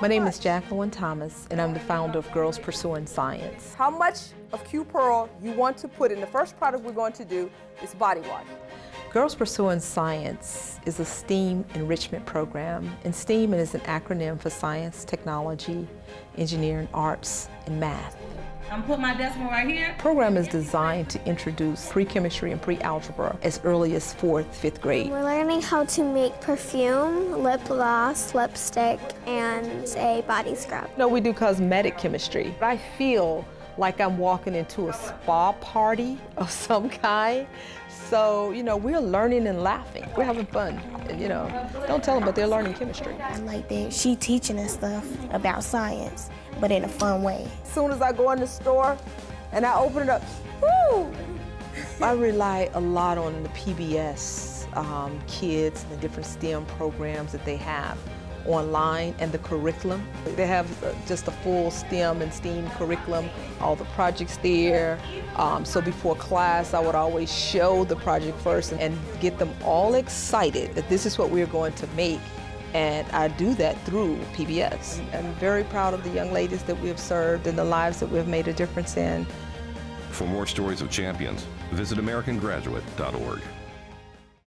My name is Jacqueline Thomas, and I'm the founder of Girls Pursuing Science. How much of Q Pearl you want to put in the first product we're going to do is body wash. Girls Pursuing Science is a STEAM enrichment program, and STEAM is an acronym for science, technology, engineering, arts, and math. I'm putting my decimal right here. Program is designed to introduce pre-chemistry and pre-algebra as early as fourth, fifth grade. We're learning how to make perfume, lip gloss, lipstick, and a body scrub. No, we do cosmetic chemistry. I feel like I'm walking into a spa party of some kind. So, you know, we're learning and laughing. We're having fun. You know, don't tell them, but they're learning chemistry. I like that she teaching us stuff about science, but in a fun way. As soon as I go in the store and I open it up, woo! I rely a lot on the PBS um, kids and the different STEM programs that they have online and the curriculum. They have uh, just a full STEM and STEAM curriculum, all the projects there. Um, so before class, I would always show the project first and get them all excited that this is what we're going to make. And I do that through PBS. I'm very proud of the young ladies that we have served and the lives that we have made a difference in. For more stories of champions, visit AmericanGraduate.org.